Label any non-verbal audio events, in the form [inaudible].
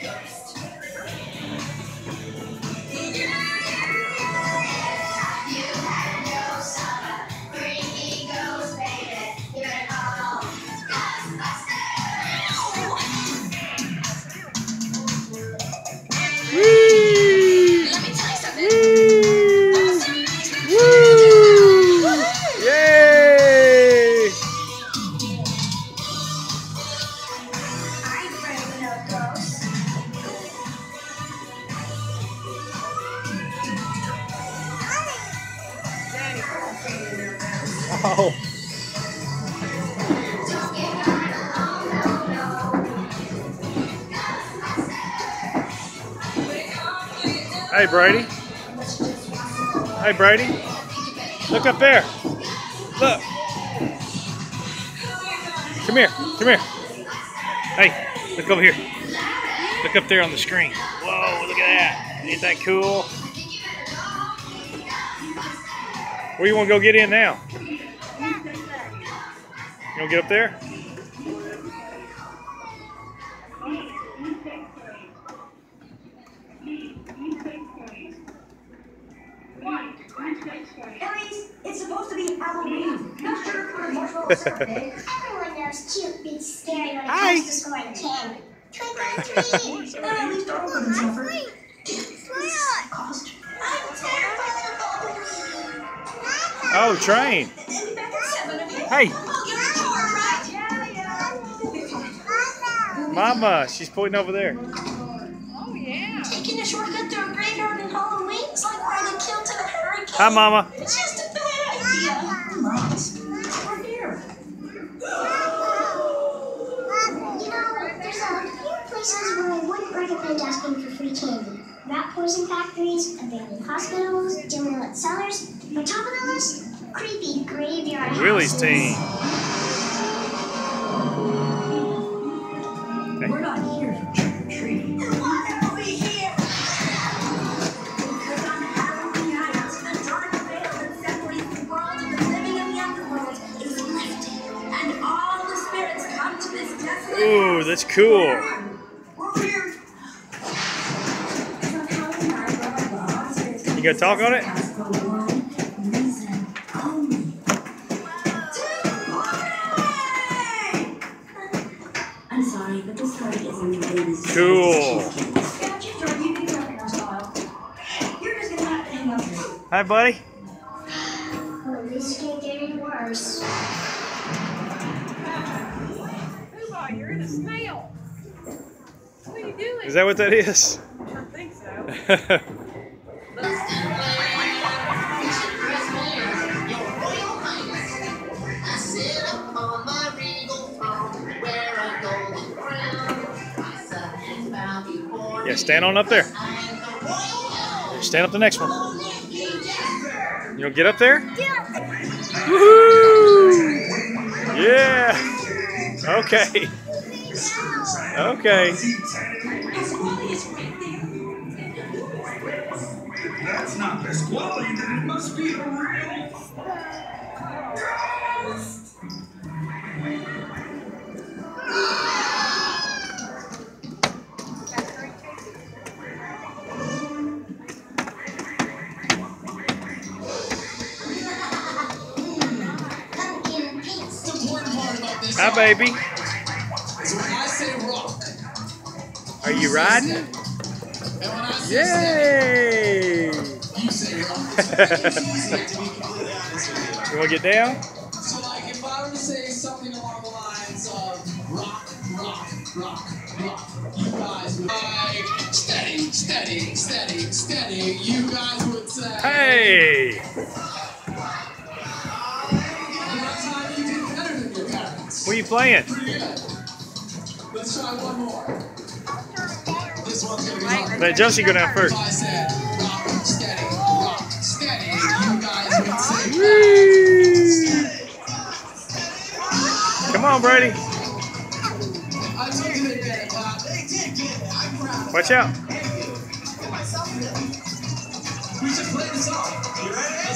Ghost. Oh. Hey, Brady. Hey, Brady. Look up there. Look. Come here. Come here. Hey, look over here. Look up there on the screen. Whoa, look at that. Ain't that cool? Where you want to go get in now? You want to get up there? Elise, it's supposed to be Halloween. No sugar-coated marshmallows. Everyone knows cute beats scary when it Hi. comes to scoring candy. Twinkle and treat. [laughs] At least don't open this Oh, train. At seven, okay? Hey, Oh, you're a tour, right? Yeah, yeah. Mama. She's pointing over there. Oh, Taking a shortcut through a graveyard in Halloween is like riding kill to a hurricane. Hi, Mama. It's just a bad idea. Relax. We're here. You know, there's a few places where I wouldn't recommend asking for free candy. Rat poison factories, abandoned hospitals, dim lit cellars. On top of the list, creepy graveyard Willie's houses. team. We're not here for trick or treating. Then why are we here? Because on Halloween night, the dark veil that separates the world of the living and the underworld is lifted, and all the spirits come to this desolate Ooh, that's cool. You gonna talk on it? Here. Hi, buddy. Well, at least it can't get any worse. Hoopah, you're in a snail. What are you doing? Is that what that is? I don't think so. [laughs] stand on up there. Stand up the next one. You gonna get up there? Woohoo! Yeah. Okay. Okay. That's not best quality, then it must be the real. Hi, baby. is when I say rock, Are you riding? and when I say steady, Yay! you say rock. It's easier to be completely honest with you. You wanna get down? So, like, if I were to say something along the lines of rock, rock, rock, rock, you guys would like steady, steady, steady, steady. You guys would say. Hey! What are you playing? Let's try one more. This. Let Josie go down first. Come on, Brady. Watch out. We should play the song. You ready?